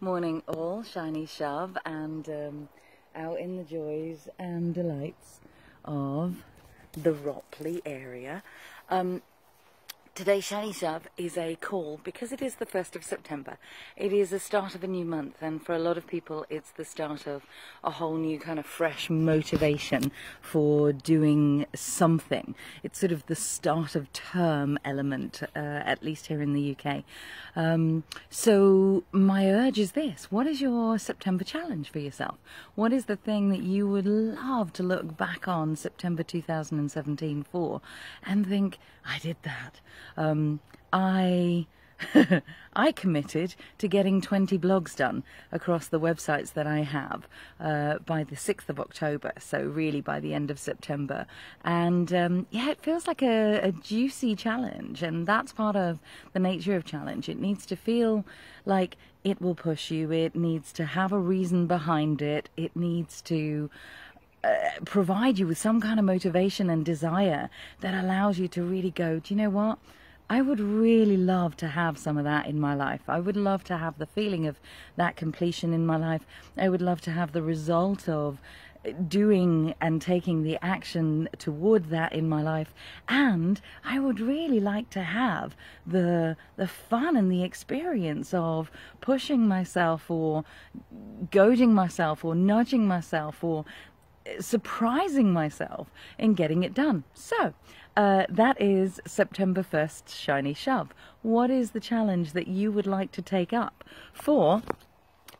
Morning all, shiny shove, and um, out in the joys and delights of the Ropley area. Um, Today's Shiny Shove is a call because it is the 1st of September. It is the start of a new month, and for a lot of people, it's the start of a whole new kind of fresh motivation for doing something. It's sort of the start of term element, uh, at least here in the UK. Um, so, my urge is this what is your September challenge for yourself? What is the thing that you would love to look back on September 2017 for and think, I did that? Um, I I committed to getting 20 blogs done across the websites that I have uh, by the 6th of October, so really by the end of September. And um, yeah, it feels like a, a, juicy challenge, and that's part of the nature of challenge. It needs to feel like it will push you, it needs to have a reason behind it, it needs to. Uh, provide you with some kind of motivation and desire that allows you to really go, do you know what? I would really love to have some of that in my life. I would love to have the feeling of that completion in my life. I would love to have the result of doing and taking the action toward that in my life and I would really like to have the the fun and the experience of pushing myself or goading myself or nudging myself or surprising myself in getting it done. So, uh, that is September 1st Shiny Shove. What is the challenge that you would like to take up for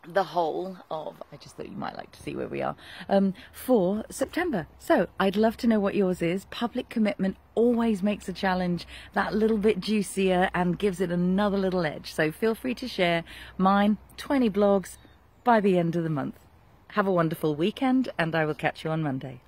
the whole of, I just thought you might like to see where we are, um, for September. So I'd love to know what yours is. Public commitment always makes a challenge that little bit juicier and gives it another little edge. So feel free to share mine, 20 blogs by the end of the month. Have a wonderful weekend, and I will catch you on Monday.